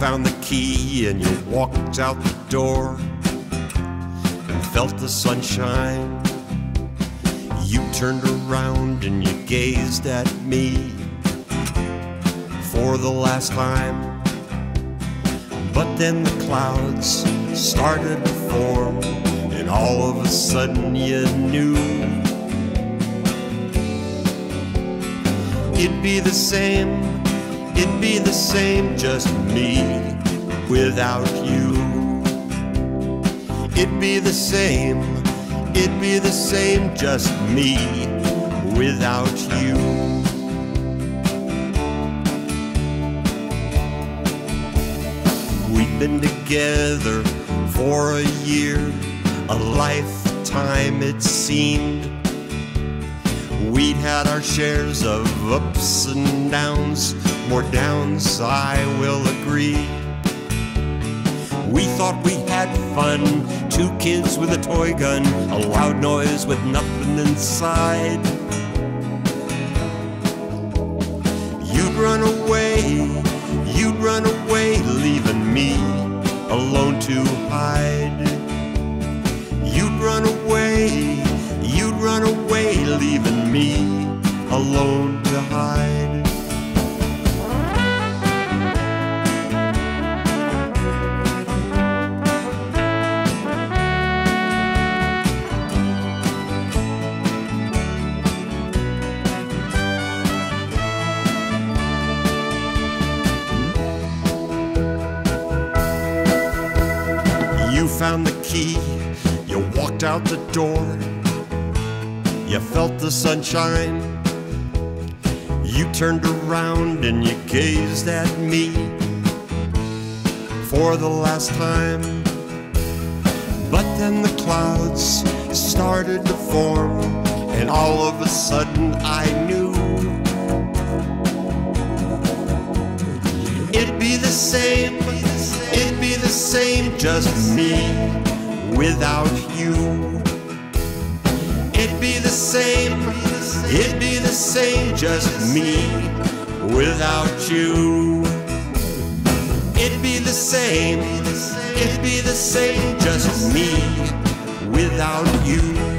found the key and you walked out the door and felt the sunshine. You turned around and you gazed at me for the last time. But then the clouds started to form, and all of a sudden you knew it'd be the same, it'd be the same, just me without you. It'd be the same, it'd be the same, just me without you. We've been together for a year, a lifetime it seemed. We'd had our shares of ups and downs, more downs, I will agree. We thought we had fun, two kids with a toy gun, a loud noise with nothing inside. You'd run away, you'd run away, leaving me alone to hide. You'd run away, me alone to hide. You found the key, you walked out the door, you felt the sunshine. You turned around and you gazed at me for the last time. But then the clouds started to form, and all of a sudden I knew it'd be the same, it'd be the same, just me without you. It'd be the same, it'd be the same, just me without you. It'd be the same, it'd be the same, just me without you.